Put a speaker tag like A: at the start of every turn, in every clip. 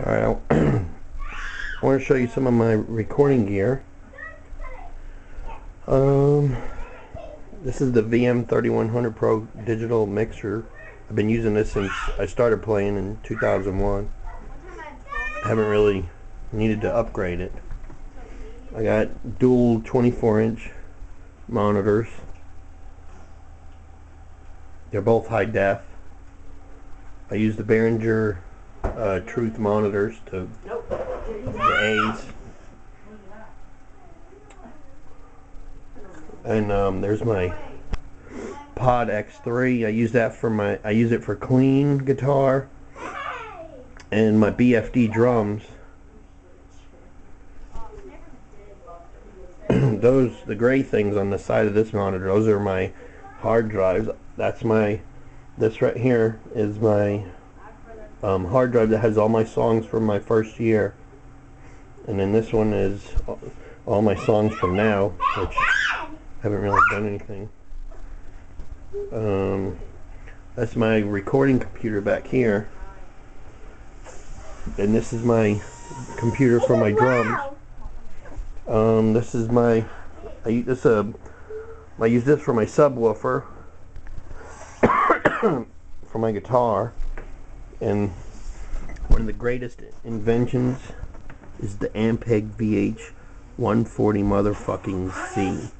A: Alright, I want to show you some of my recording gear. Um, this is the VM3100 Pro digital mixer. I've been using this since I started playing in 2001. I haven't really needed to upgrade it. I got dual 24 inch monitors. They're both high def. I use the Behringer uh, Truth monitors to the A's. And um, there's my Pod X3. I use that for my. I use it for clean guitar and my BFD drums. those the gray things on the side of this monitor. Those are my hard drives. That's my. This right here is my um, hard drive that has all my songs from my first year. And then this one is all my songs from now, which I haven't really done anything. Um, that's my recording computer back here. And this is my computer for my drums. Um, this is my, I use this, uh, I use this for my subwoofer, for my guitar. And one of the greatest inventions is the Ampeg VH 140 motherfucking C.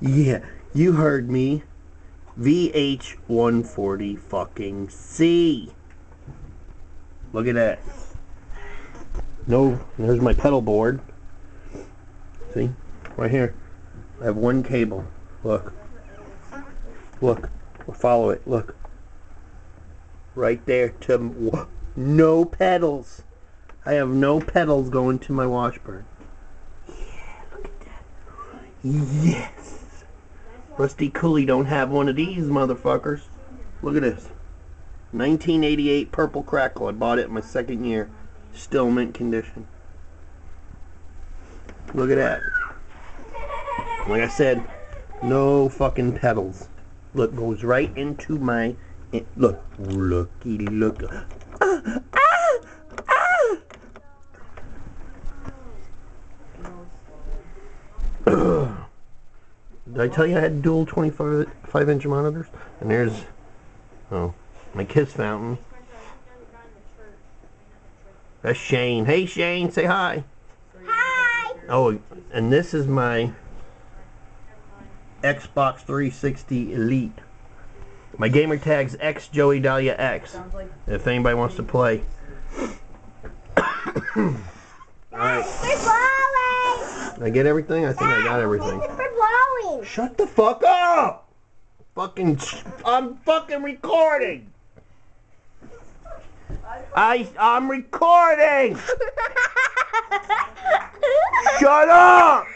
A: Yeah, you heard me. VH 140 fucking C. Look at that. No, there's my pedal board. See? Right here. I have one cable. Look. Look. Follow it. Look right there to no pedals. I have no pedals going to my Washburn. Yeah, look at that. Yes. Rusty Cooley don't have one of these motherfuckers. Look at this. 1988 Purple Crackle. I bought it in my second year. Still mint condition. Look at that. Like I said, no fucking pedals. Look, goes right into my look, looky, look. Ah, ah, ah. Did I tell you I had dual 25 inch monitors? And there's, oh, my kiss fountain. That's Shane. Hey Shane, say hi.
B: Hi.
A: Oh, and this is my Xbox 360 Elite. My gamer tag's X Joey Dahlia X. Like if anybody wants to play. Alright. I get everything? I think Dad, I got everything. Shut the fuck up! Fucking I'm fucking recording! I I'm recording! Shut up!